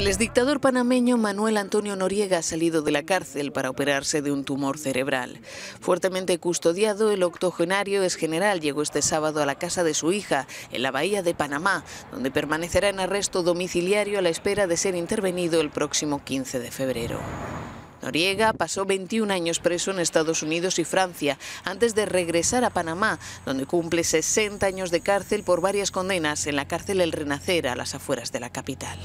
El exdictador panameño Manuel Antonio Noriega ha salido de la cárcel para operarse de un tumor cerebral. Fuertemente custodiado, el octogenario ex general llegó este sábado a la casa de su hija, en la bahía de Panamá, donde permanecerá en arresto domiciliario a la espera de ser intervenido el próximo 15 de febrero. Noriega pasó 21 años preso en Estados Unidos y Francia antes de regresar a Panamá, donde cumple 60 años de cárcel por varias condenas en la cárcel El Renacer a las afueras de la capital.